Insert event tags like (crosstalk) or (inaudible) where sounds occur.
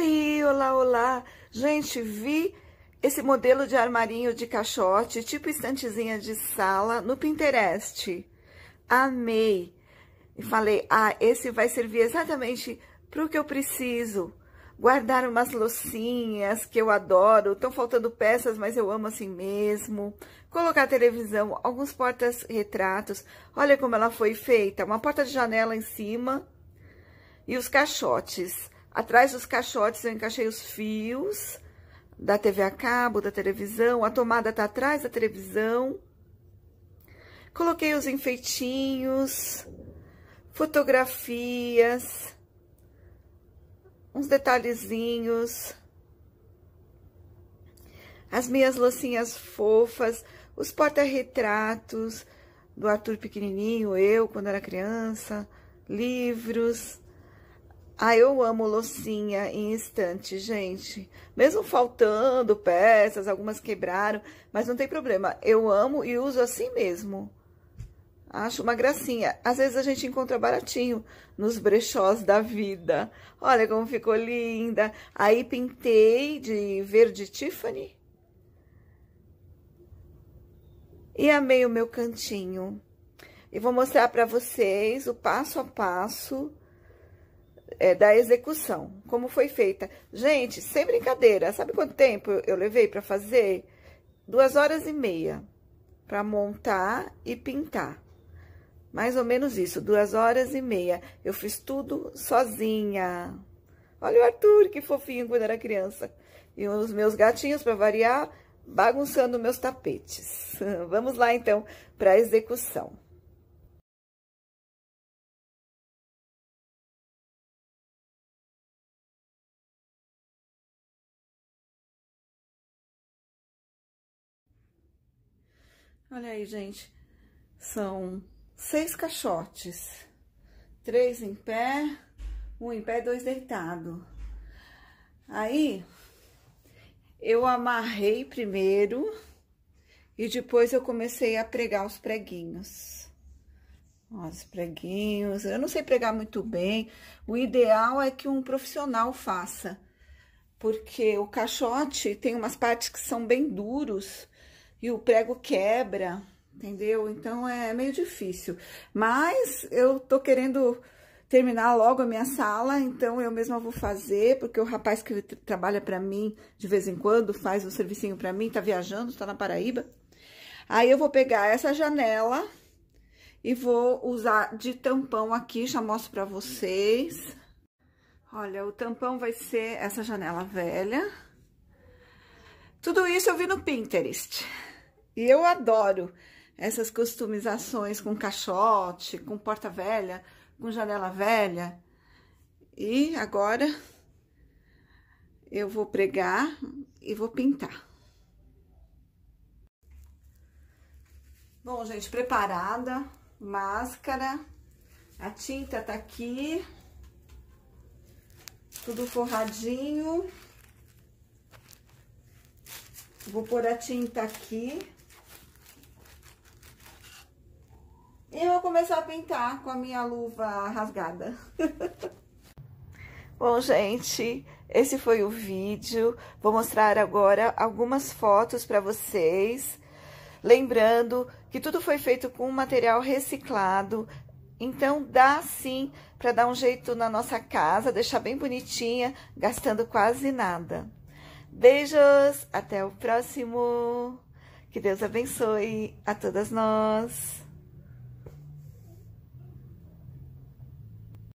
Oi, olá, olá. Gente, vi esse modelo de armarinho de caixote, tipo estantezinha de sala, no Pinterest. Amei. E falei, ah, esse vai servir exatamente para o que eu preciso. Guardar umas loucinhas que eu adoro. Estão faltando peças, mas eu amo assim mesmo. Colocar televisão, alguns portas-retratos. Olha como ela foi feita. Uma porta de janela em cima. E os caixotes. Atrás dos caixotes eu encaixei os fios da TV a cabo, da televisão. A tomada tá atrás da televisão. Coloquei os enfeitinhos, fotografias, uns detalhezinhos, as minhas loucinhas fofas, os porta-retratos do Arthur pequenininho, eu quando era criança, livros. Ah, eu amo loucinha em instante, gente. Mesmo faltando peças, algumas quebraram, mas não tem problema. Eu amo e uso assim mesmo. Acho uma gracinha. Às vezes a gente encontra baratinho nos brechós da vida. Olha como ficou linda. Aí pintei de verde Tiffany. E amei o meu cantinho. E vou mostrar para vocês o passo a passo é, da execução, como foi feita. Gente, sem brincadeira, sabe quanto tempo eu levei para fazer? Duas horas e meia para montar e pintar. Mais ou menos isso, duas horas e meia. Eu fiz tudo sozinha. Olha o Arthur, que fofinho quando era criança. E os meus gatinhos, para variar, bagunçando meus tapetes. (laughs) Vamos lá, então, para a execução. Olha aí, gente. São seis caixotes. Três em pé, um em pé, dois deitado. Aí, eu amarrei primeiro e depois eu comecei a pregar os preguinhos. Os preguinhos, eu não sei pregar muito bem. O ideal é que um profissional faça, porque o caixote tem umas partes que são bem duros e o prego quebra, entendeu? Então é meio difícil. Mas eu tô querendo terminar logo a minha sala, então eu mesma vou fazer, porque o rapaz que trabalha para mim de vez em quando faz um servicinho para mim, tá viajando, tá na Paraíba. Aí eu vou pegar essa janela e vou usar de tampão aqui, já mostro para vocês. Olha, o tampão vai ser essa janela velha. Tudo isso eu vi no Pinterest. E eu adoro essas customizações com caixote, com porta velha, com janela velha. E agora eu vou pregar e vou pintar. Bom, gente, preparada, máscara, a tinta tá aqui, tudo forradinho. Vou pôr a tinta aqui. E eu vou começar a pintar com a minha luva rasgada. (laughs) Bom, gente, esse foi o vídeo. Vou mostrar agora algumas fotos para vocês. Lembrando que tudo foi feito com material reciclado. Então, dá sim para dar um jeito na nossa casa, deixar bem bonitinha, gastando quase nada. Beijos, até o próximo. Que Deus abençoe a todas nós.